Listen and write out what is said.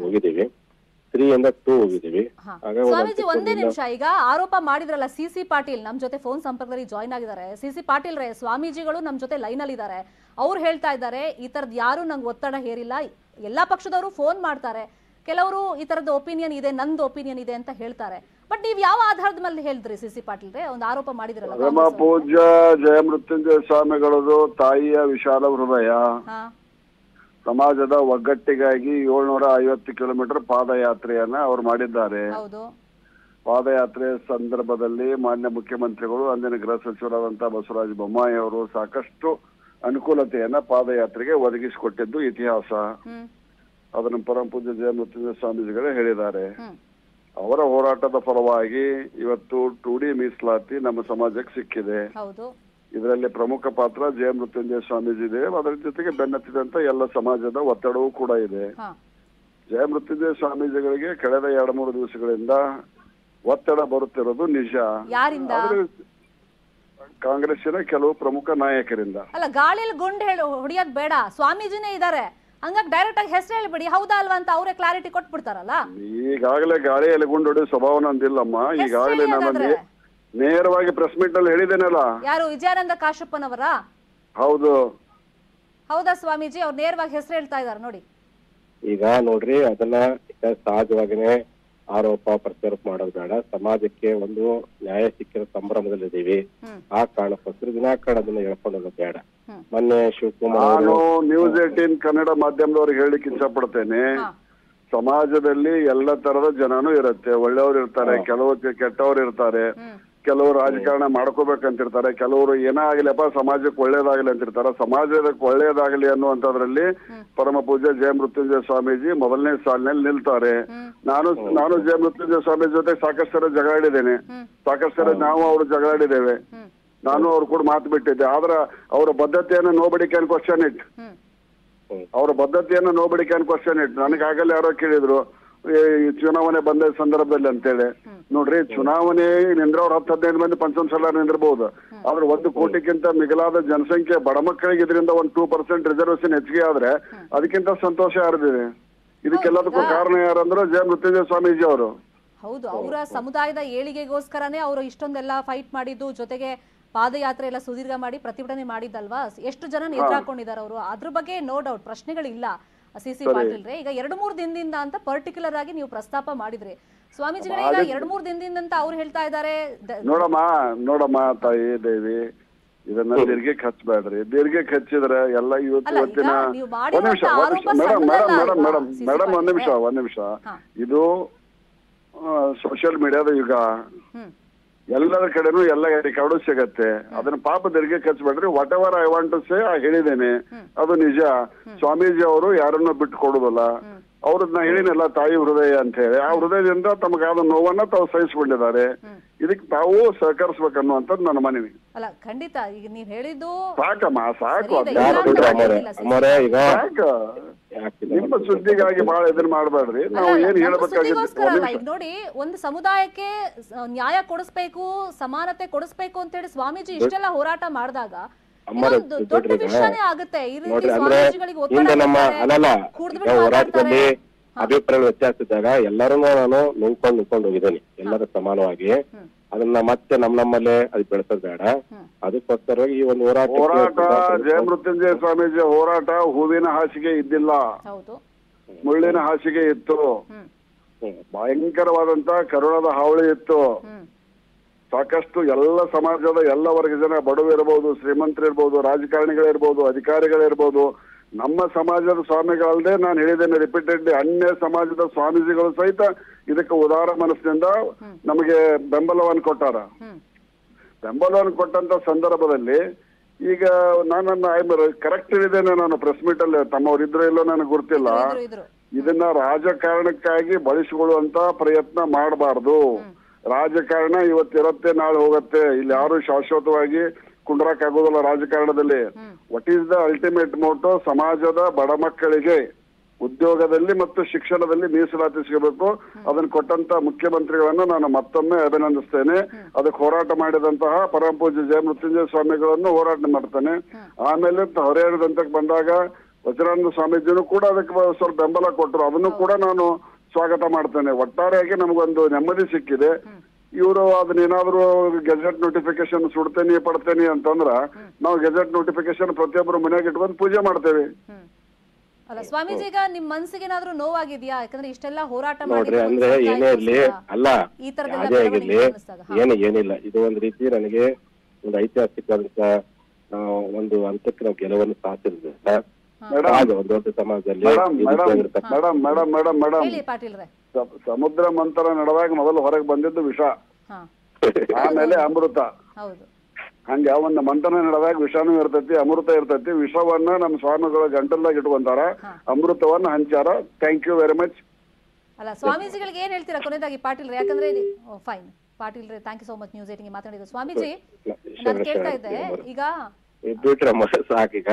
ಹೋಗಿದ್ದೀವಿ. ತ್ರೀ ಇಂದ ಟೂ ಹೋಗಿದ್ದೀವಿ. ಸ್ವಾಮೀಜಿ ಒಂದೇ ನಿಮಿಷ. ಈಗ ಆರೋಪ ಮಾಡಿದ್ರಲ್ಲ ಸಿ ಸಿ ಪಾಟೀಲ್ ನಮ್ ಜೊತೆ ಫೋನ್ ಸಂಪರ್ಕದಲ್ಲಿ ಜಾಯ್ನ್ ಆಗಿದ್ದಾರೆ. ಸಿ ಸಿ ಪಾಟೀಲ್ ರೇ ಸ್ವಾಮೀಜಿಗಳು ನಮ್ ಜೊತೆ ಲೈನ್ ಅಲ್ಲಿ ಇದ್ದಾರೆ. ಅವ್ರು ಹೇಳ್ತಾ ಇದ್ದಾರೆ ಈ ತರದ್ ಯಾರು ನಂಗೆ ಒತ್ತಡ ಹೇರಿಲ್ಲ. ಎಲ್ಲಾ ಪಕ್ಷದವರು ಫೋನ್ ಮಾಡ್ತಾರೆ. ಕೆಲವರು ಈ ತರದ ಒಪಿನಿಯನ್ ಇದೆ ನಂದು ಒಪಿನಿಯನ್ ಇದೆ ಅಂತ ಹೇಳ್ತಾರೆ. ಬಟ್ ನೀವ್ ಯಾವ ಆಧಾರದ ಮೇಲೆ ಹೇಳಿದ್ರಿ ಸಿ ಸಿ ಪಾಟೀಲ್ ರೇ? ಒಂದು ಆರೋಪ ಮಾಡಿದ್ರಲ್ಲ ಪರಮ ಜಯ ಮೃತ್ಯುಂಜಯ ಸ್ವಾಮಿಗಳದು ತಾಯಿಯ ವಿಶಾಲ ಹೃದಯ. ಹಾ. ಸಮಾಜದ ಒಗ್ಗಟ್ಟಿಗಾಗಿ ಏಳ್ನೂರ ಐವತ್ತು ಕಿಲೋಮೀಟರ್ ಪಾದಯಾತ್ರೆಯನ್ನ ಅವರು ಮಾಡಿದ್ದಾರೆ. ಹೌದು. ಪಾದಯಾತ್ರೆ ಸಂದರ್ಭದಲ್ಲಿ ಮಾನ್ಯ ಮುಖ್ಯಮಂತ್ರಿಗಳು ಅಂದಿನ ಗೃಹ ಸಚಿವರಾದಂತಹ ಬಸವರಾಜ ಬೊಮ್ಮಾಯಿ ಅವರು ಸಾಕಷ್ಟು ಅನುಕೂಲತೆಯನ್ನ ಪಾದಯಾತ್ರೆಗೆ ಒದಗಿಸಿಕೊಟ್ಟಿದ್ದು ಇತಿಹಾಸ. ಅದನ್ನು ಪರಮ ಪೂಜ್ಯ ಜಯಮೃತ್ಯುಂಜಯ ಸ್ವಾಮೀಜಿಗಳೇ ಹೇಳಿದ್ದಾರೆ. ಹ್ಮ್. ಅವರ ಹೋರಾಟದ ಫಲವಾಗಿ ಇವತ್ತು ಟು ಡಿ ಮೀಸಲಾತಿ ನಮ್ಮ ಸಮಾಜಕ್ಕೆ ಸಿಕ್ಕಿದೆ. ಇದರಲ್ಲಿ ಪ್ರಮುಖ ಪಾತ್ರ ಜಯ ಮೃತ್ಯುಂಜಯ ಸ್ವಾಮೀಜಿ ಇದೆ. ಅದರ ಜೊತೆಗೆ ಬೆನ್ನತ್ತಿದಂತ ಎಲ್ಲ ಸಮಾಜದ ಒತ್ತಡವೂ ಕೂಡ ಇದೆ. ಜಯ ಮೃತ್ಯುಂಜಯ ಸ್ವಾಮೀಜಿಗಳಿಗೆ ಕಳೆದ ಎರಡು ಮೂರು ದಿವಸಗಳಿಂದ ಒತ್ತಡ ಬರುತ್ತಿರೋದು ನಿಜ. ಕಾಂಗ್ರೆಸ್ಸಿನ ಕೆಲವು ಪ್ರಮುಖ ನಾಯಕರಿಂದ. ಅಲ್ಲ ಗಾಳಿಯಲ್ಲಿ ಗುಂಡ್ ಹೇಳಿ ಹೊಡಿಯೋದ್ ಬೇಡ. ಸ್ವಾಮೀಜಿನೇ ಇದಾರೆ ಹಂಗಾಗಿ ಡೈರೆಕ್ಟ್ ಆಗಿ ಹೆಸರು ಹೇಳ್ಬಿಡಿ. ಹೌದಾ ಅಲ್ವಾ ಅಂತ ಅವರೇ ಕ್ಲಾರಿಟಿ ಕೊಟ್ಬಿಡ್ತಾರಲ್ಲ? ಈಗಾಗಲೇ ಗಾಳಿಯಲ್ಲಿ ಗುಂಡೊಡೆ ಸ್ವಭಾವ ನಂದಿಲ್ಲಮ್ಮ. ಈಗಾಗಲೇ ನಾನು ನೇರವಾಗಿ ಪ್ರೆಸ್ ಮೀಟ್ನಲ್ಲಿ ಹೇಳಿದ್ದೇನಲ್ಲ? ಯಾರು? ವಿಜಯಾನಂದ ಕಾಶಪ್ಪನವರ? ಹೌದು. ಹೌದಾ ಸ್ವಾಮೀಜಿ? ಅವ್ರು ನೇರವಾಗಿ ಹೆಸರು ಹೇಳ್ತಾ ಇದಾರೆ ನೋಡಿ. ಈಗ ನೋಡ್ರಿ ಅದನ್ನ ಈಗ ಸಹಜವಾಗಿನೇ ಆರೋಪ ಪ್ರತ್ಯಾರೋಪ ಮಾಡೋದು ಬೇಡ. ಸಮಾಜಕ್ಕೆ ಒಂದು ನ್ಯಾಯ ಸಿಕ್ಕಿರೋ ಸಂಭ್ರಮದಲ್ಲಿ ಇದೀವಿ ಆ ಕಾರಣಕ್ಕೋಸ್ಕರ ವಿನಾಕಾರಣ ಅದನ್ನ ಹೇಳ್ಕೊಂಡು ಬೇಡ. ಮೊನ್ನೆ ಶಿವಕುಮಾರ್ ನಾನು ನ್ಯೂಸ್ ಏಟೀನ್ ಕನ್ನಡ ಮಾಧ್ಯಮದವ್ರಿಗೆ ಹೇಳಲಿಕ್ಕೆ ಇಷ್ಟಪಡ್ತೇನೆ. ಸಮಾಜದಲ್ಲಿ ಎಲ್ಲ ತರದ ಜನನೂ ಇರುತ್ತೆ. ಒಳ್ಳೆಯವ್ರು ಇರ್ತಾರೆ ಕೆಲವು ಕೆಟ್ಟವ್ರು ಇರ್ತಾರೆ. ಕೆಲವರು ರಾಜಕಾರಣ ಮಾಡ್ಕೋಬೇಕಂತಿರ್ತಾರೆ ಕೆಲವರು ಏನೇ ಆಗ್ಲಿಪ್ಪ ಸಮಾಜಕ್ಕೆ ಒಳ್ಳೇದಾಗಲಿ ಅಂತಿರ್ತಾರೆ. ಸಮಾಜಕ್ಕೆ ಒಳ್ಳೇದಾಗಲಿ ಅನ್ನುವಂಥದ್ರಲ್ಲಿ ಪರಮ ಪೂಜ್ಯ ಜಯ ಮೃತ್ಯುಂಜಯ ಸ್ವಾಮೀಜಿ ಮೊದಲನೇ ಸಾಲಿನಲ್ಲಿ ನಿಲ್ತಾರೆ. ನಾನು ನಾನು ಜಯ ಮೃತ್ಯುಂಜಯ ಸ್ವಾಮೀಜಿ ಜೊತೆ ಸಾಕಷ್ಟು ಸಲ ಜಗಳಾಡಿದ್ದೇನೆ ಸಾಕಷ್ಟು ಸಲ ನಾವು ಅವರು ಜಗಳಾಡಿದ್ದೇವೆ ನಾನು ಅವ್ರು ಕೂಡ ಮಾತು ಬಿಟ್ಟಿದ್ದೆ. ಆದ್ರೆ ಅವರ ಬದ್ಧತೆಯನ್ನು ನೋಬಡಿ ಕ್ಯಾನ್ ಕ್ವಶನ್ ಇಟ್ ಅವರ ಬದ್ಧತೆಯನ್ನು ನೋಬಡಿ ಕ್ಯಾನ್ ಕ್ವಶನ್ ಇಟ್ ನನಗೆ ಆಗಲೇ ಯಾರೋ ಕೇಳಿದ್ರು ಈ ಚುನಾವಣೆ ಬಂದ ಸಂದರ್ಭದಲ್ಲಿ ಅಂತೇಳಿ. ನೋಡ್ರಿ ಚುನಾವಣೆ ನಿಂದ್ರವ್ರ ಹತ್ತು ಹದಿನೈದು ಮಂದಿ ಪಂಚೊಂದ್ ಸಲ ನಿಂದಿರ್ಬೋದು. ಆದ್ರೆ ಒಂದು ಕೋಟಿಗಿಂತ ಮಿಗಿಲಾದ ಜನಸಂಖ್ಯೆ ಬಡ ಮಕ್ಕಳಿಗೆ ಇದರಿಂದ ಒಂದು ಟೂ ಪರ್ಸೆಂಟ್ ರಿಸರ್ವೇಶನ್ ಹೆಚ್ಚಿಗೆ ಆದ್ರೆ ಅದಕ್ಕಿಂತ ಸಂತೋಷ ಯಾರಿದೆ ಇದಕ್ಕೆಲ್ಲದಕ್ಕೂ ಕಾರಣ ಯಾರಂದ್ರೆ ಜಯ ಮೃತ್ಯುಂಜಯ ಸ್ವಾಮೀಜಿ ಅವರು. ಹೌದು ಅವರ ಸಮುದಾಯದ ಏಳಿಗೆಗೋಸ್ಕರನೇ ಅವರು ಇಷ್ಟೊಂದೆಲ್ಲ ಫೈಟ್ ಮಾಡಿದ್ದು ಜೊತೆಗೆ ಪಾದಯಾತ್ರೆ ಎಲ್ಲ ಸುದೀರ್ಘ ಮಾಡಿ ಪ್ರತಿಭಟನೆ ಮಾಡಿದ್ದಲ್ವಾ? ಎಷ್ಟು ಜನ ಎದುರಾಕೊಂಡಿದ್ದಾರೆ ಅವರು? ಅದ್ರ ಬಗ್ಗೆ ನೋ ಡೌಟ್ ಪ್ರಶ್ನೆಗಳಿಲ್ಲ. ಸಿ ಸಿ ಪಾಟೀಲ್ ರೇ ಈಗ ಎರಡು ಮೂರು ದಿನದಿಂದ ಅಂತ ಪರ್ಟಿಕ್ಯುಲರ್ ಆಗಿ ನೀವು ಪ್ರಸ್ತಾಪ ಮಾಡಿದ್ರಿ. ಸ್ವಾಮೀಜಿಗಳೇ ಈಗ ಎರಡು ಮೂರು ದಿನದಿಂದ ಅಂತ ಅವ್ರು ಹೇಳ್ತಾ ಇದ್ದಾರೆ. ನೋಡಮ್ಮ ನೋಡಮ್ಮ ತಾಯಿ ದೇವಿ ಇದನ್ನ ದೀರ್ಘ ಹಚ್ಚಬೇಡ್ರಿ ದೀರ್ಘ ಹಚ್ಚಿದ್ರೆ ಎಲ್ಲ ಇವತ್ತು ಇವತ್ತಿನ ಒಂದ್ ನಿಮಿಷ madam madam madam madam madam ಒಂದ್ ನಿಮಿಷ ಒಂದ್ ನಿಮಿಷ. ಇದು ಸೋಷಿಯಲ್ ಮೀಡಿಯಾದ ಯುಗ. ಎಲ್ಲರ ಕಡೆನೂ ಎಲ್ಲ ರೆಕಾರ್ಡು ಸಿಗತ್ತೆ. ಅದನ್ನ ಪಾಪ ತೆರಿಗೆ ಕಚ್ಚಬೇಡ್ರಿ whatever I want to say ಹೇಳಿದ್ದೇನೆ. ಅದು ನಿಜ. ಸ್ವಾಮೀಜಿ ಅವರು ಯಾರನ್ನೂ ಬಿಟ್ಟು ಕೊಡುದಲ್ಲ ಅವ್ರನ್ನ ಹೇಳಿನಲ್ಲ ತಾಯಿ ಹೃದಯ ಅಂತ ಹೇಳಿ. ಆ ಹೃದಯದಿಂದ ತಮಗಾದ ನೋವನ್ನ ತಾವು ಸಹಿಸಿಕೊಂಡಿದ್ದಾರೆ. ಇದಕ್ಕೆ ತಾವು ಸಹಕರಿಸ್ಬೇಕನ್ನುವಂಥದ್ದು ನನ್ನ ಮನವಿ. ಅಲ್ಲ ಖಂಡಿತ. ಈಗ ನೀವ್ ಹೇಳಿದ್ದು ಸಾಕಮ್ಮ ಸಾಕು. ನಿಮ್ಮ ಸುದ್ದಿಗಾಗಿ ಬಹಳ ಇದನ್ನ ಮಾಡಬೇಡ್ರಿ. ನಾವು ಏನ್ ಈಗ ನೋಡಿ ಒಂದು ಸಮುದಾಯಕ್ಕೆ ನ್ಯಾಯ ಕೊಡಿಸ್ಬೇಕು ಸಮಾನತೆ ಕೊಡಿಸ್ಬೇಕು ಅಂತ ಹೇಳಿ ಸ್ವಾಮೀಜಿ ಇಷ್ಟೆಲ್ಲ ಹೋರಾಟ ಮಾಡಿದಾಗ ದೊಡ್ಡ ವಿಷಯನೇ ಆಗುತ್ತೆ. ಹೋರಾಟದಲ್ಲಿ. ಅಭಿಪ್ರಾಯ ವ್ಯತ್ಯಾಸ ಇದ್ದಾಗ ಎಲ್ಲರೂ ನಾನು ನುಂಗ್ಕೊಂಡು ನುಂಗ್ಕೊಂಡು ಹೋಗಿದ್ದೇನೆ. ಎಲ್ಲರೂ ಸಮಾನವಾಗಿ. ಅದನ್ನ ಮತ್ತೆ ನಮ್ ನಮ್ಮಲ್ಲೇ ಅದು ಬೆಳೆಸೋದು ಬೇಡ. ಅದಕ್ಕೋಸ್ಕರವಾಗಿ ಈ ಒಂದು ಹೋರಾಟ ಹೋರಾಟ ಜಯ ಮೃತ್ಯುಂಜಯ ಸ್ವಾಮೀಜಿ ಹೋರಾಟ ಹೂವಿನ ಹಾಸಿಗೆ ಇದ್ದಿಲ್ಲ. ಹೌದು. ಮುಳ್ಳಿನ ಹಾಸಿಗೆ ಇತ್ತು. ಭಯಂಕರವಾದಂತ ಕರುಣದ ಹಾವಳಿ ಇತ್ತು. ಸಾಕಷ್ಟು ಎಲ್ಲ ಸಮಾಜದ ಎಲ್ಲ ವರ್ಗ ಜನ ಬಡವರಿರ್ಬೋದು ಶ್ರೀಮಂತರಿರ್ಬೋದು ರಾಜಕಾರಣಿಗಳಿರ್ಬೋದು ಅಧಿಕಾರಿಗಳಿರ್ಬೋದು ನಮ್ಮ ಸಮಾಜದ ಸ್ವಾಮಿಗಳಲ್ಲದೆ ನಾನು ಹೇಳಿದ್ದೇನೆ ರಿಪೀಟೆಡ್ ಅನ್ಯ ಸಮಾಜದ ಸ್ವಾಮೀಜಿಗಳು ಸಹಿತ ಇದಕ್ಕೆ ಉದಾರ ಮನಸ್ಸಿನಿಂದ ನಮಗೆ ಬೆಂಬಲವನ್ನು ಕೊಟ್ಟಾರ. ಬೆಂಬಲವನ್ನು ಕೊಟ್ಟಂತ ಸಂದರ್ಭದಲ್ಲಿ ಈಗ ನಾನನ್ನ ಕರೆಕ್ಟ್ ಹೇಳಿದ್ದೇನೆ ನಾನು ಪ್ರೆಸ್ ಮೀಟ್ ಅಲ್ಲಿ ತಮ್ಮವ್ರು ಇದ್ರು ಇಲ್ಲೋ ನನಗೆ ಗೊತ್ತಿಲ್ಲ. ಇದನ್ನ ರಾಜಕಾರಣಕ್ಕಾಗಿ ಬಳಸಿಕೊಳ್ಳುವಂತ ಪ್ರಯತ್ನ ಮಾಡಬಾರ್ದು. ರಾಜಕಾರಣ ಇವತ್ತಿರತ್ತೆ ನಾಳೆ ಹೋಗತ್ತೆ. ಇಲ್ಲಿ ಯಾರು ಶಾಶ್ವತವಾಗಿ ಕುಂಡ್ರಕ್ ಆಗೋದಲ್ಲ ರಾಜಕಾರಣದಲ್ಲಿ. What is the ultimate motto ಸಮಾಜದ ಬಡ ಮಕ್ಕಳಿಗೆ ಉದ್ಯೋಗದಲ್ಲಿ ಮತ್ತು ಶಿಕ್ಷಣದಲ್ಲಿ ಮೀಸಲಾತಿ ಸಿಗಬೇಕು. ಅದನ್ನು ಕೊಟ್ಟಂತ ಮುಖ್ಯಮಂತ್ರಿಗಳನ್ನು ನಾನು ಮತ್ತೊಮ್ಮೆ ಅಭಿನಂದಿಸ್ತೇನೆ. ಅದಕ್ಕೆ ಹೋರಾಟ ಮಾಡಿದಂತಹ ಪರಮಪೂಜ್ಯ ಜಯ ಮೃತ್ಯುಂಜಯ ಸ್ವಾಮಿಗಳನ್ನು ಹೋರಾಟ ಮಾಡ್ತೇನೆ. ಆಮೇಲೆ ಹರಿಯಾಣದಂತಕ್ಕೆ ಬಂದಾಗ ವಜ್ರಾನಂದ ಸ್ವಾಮೀಜಿನೂ ಕೂಡ ಅದಕ್ಕೆ ಸ್ವಲ್ಪ ಬೆಂಬಲ ಕೊಟ್ಟರು. ಅದನ್ನು ಕೂಡ ನಾನು ಸ್ವಾಗತ ಮಾಡ್ತೇನೆ. ಒಟ್ಟಾರೆಯಾಗಿ ನಮಗೊಂದು ನೆಮ್ಮದಿ ಸಿಕ್ಕಿದೆ. ಇವರು ಅದನ್ನೇನಾದ್ರೂ ಗೆಜೆಟ್ ನೋಟಿಫಿಕೇಶನ್ ಸುಡ್ತೇನೆ ಪಡ್ತೇನೆ ಅಂತಂದ್ರ ನಾವು ಗೆಜೆಟ್ ನೋಟಿಫಿಕೇಶನ್ ಪ್ರತಿಯೊಬ್ಬರು ಮನೆಯಾಗ ಇಟ್ಕೊಂಡು ಪೂಜೆ ಮಾಡ್ತೇವೆ. ಅಲ್ಲ ಸ್ವಾಮೀಜಿ ಈಗ ನಿಮ್ ಮನ್ಸಿಗೆ ಏನಾದ್ರೂ ನೋವಾಗಿದ್ಯಾ? ಯಾಕಂದ್ರೆ ಇಷ್ಟೆಲ್ಲ ಹೋರಾಟ ನೋಡ್ರಿ ಮಾಡಿದ್ದು ಅಂದ್ರೆ ಏನೇ ಇರ್ಲಿ. ಅಲ್ಲ ಈ ತರದೆಲ್ಲ ಯಾವ್ದೇ ಆಗಿರ್ಲಿ ಏನು ಏನಿಲ್ಲ. ಇದು ಒಂದ್ ರೀತಿ ನನಗೆ ಒಂದು ಐತಿಹಾಸಿಕವಾದಂತ ಅಂತ ಒಂದು ಹಂತಕ್ಕೆ ನಾವು ಗೆಲುವನ್ನು ಸಾಧಿಸಿದ್ವಿ ಮೇಡಮ್ ಹಾಗೆ ಒಂದು ದೊಡ್ಡ ಸಮಾಜದಲ್ಲಿ ಮೇಡಮ್ ಮೇಡಮ್ ಮೇಡಮ್ ಮೇಡಮ್. ಹೇಳಿ ಪಾಟೀಲ್ರೆ. ಸಮುದ್ರ ಮಂಥನ ನಡೆದಾಗ ಮೊದಲು ಹೊರಗೆ ಬಂದಿದ್ದು ವಿಷ. ಆಮೇಲೆ ಅಮೃತ. ಹಂಗೆ ಒಂದು ಮಂಥನ ನಡೆದಾಗ ವಿಷಾನು ಇರ್ತೈತಿ ಅಮೃತ ಇರ್ತೈತಿ. ವಿಷವನ್ನ ನಮ್ಮ ಸ್ವಾಮಿಗಳ ಗಂಟಲ್ದಾಗ ಇಟ್ಕೊಂತಾರ. ಅಮೃತವನ್ನ ಹಂಚಾರ ಥ್ಯಾಂಕ್ ಯು ವೆರಿ ಮಚ್ ಅಲ್ಲ ಸ್ವಾಮೀಜಿಗಳಿಗೆ ಏನ್ ಹೇಳ್ತೀರಾ? ಕೊನೆಯದಾಗಿ ಪಾಟೀಲ್ ಯಾಕಂದ್ರೆ ಫೈನ್ ಪಾಟೀಲ್ ರೀ thank you so much news ಏಟಿಂಗ್ ಮಾತಾಡಿದ್ರು ಸ್ವಾಮೀಜಿ ನಾನು ಕೇಳ್ತಾ ಇದ್ದೆ. ಈಗ ಸಾಕೀಗ